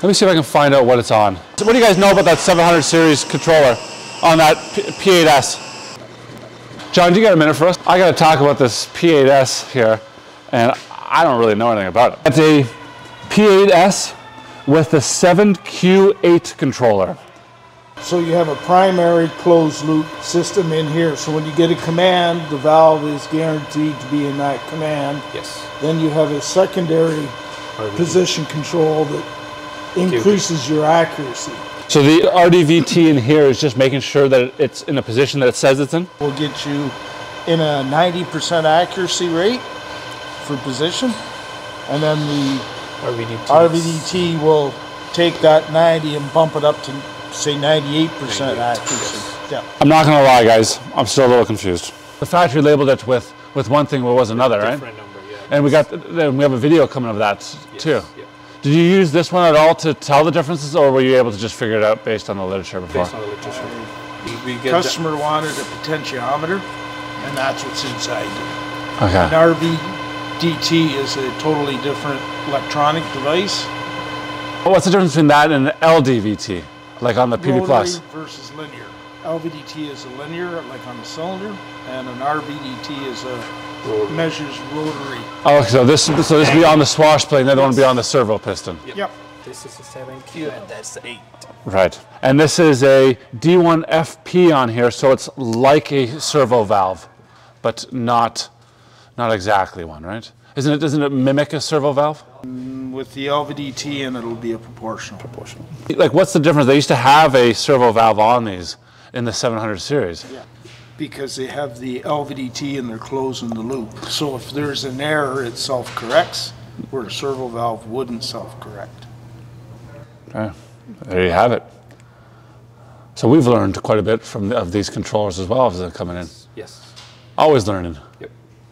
Let me see if I can find out what it's on. So what do you guys know about that 700 series controller on that P- P8S? John, do you got a minute for us? I got to talk about this P8S here, and I don't really know anything about it. It's a P8S with the 7Q8 controller. So you have a primary closed loop system in here. So when you get a command, the valve is guaranteed to be in that command. Yes. Then you have a secondary position control that increases your accuracy. So the RDVT in here is just making sure that it's in a position that it says it's in? We'll get you in a 90% accuracy rate for position. And then the RVDT. RVDT will take that 90 and bump it up to say 98% accuracy. Yeah. I'm not gonna lie, guys. I'm still a little confused. The factory labeled it with with one thing, but was another, right? Different number, yeah. And we got then we have a video coming of that too. yeah. Did you use this one at all to tell the differences, or were you able to just figure it out based on the literature before? Based on the literature. We, we get Customer wanted a potentiometer, and that's what's inside. Okay. An Okay. RVDT is a totally different electronic device. What's the difference between that and an LDVT, like on the PV Plus? Rotary versus linear. LVDT is a linear, like on a cylinder, and an RVDT is a Rotary. measures rotary. Oh, so this so this be on the swash plate, and the other one be on the servo piston. Yep. This is a 7Q and that's the 8. Right. And this is a D1FP on here, so it's like a servo valve, but not not exactly one, right? Isn't it? Doesn't it mimic a servo valve? Mm, with the LVDT and it'll be a proportional. Proportional. Like, what's the difference? They used to have a servo valve on these in the 700 series. Yeah. Because they have the LVDT and they're closing the loop. So if there's an error, it self-corrects, where a servo valve wouldn't self-correct. Okay. There you have it. So we've learned quite a bit from the, of these controllers as well as they're coming in. Yes. Always learning. Yep.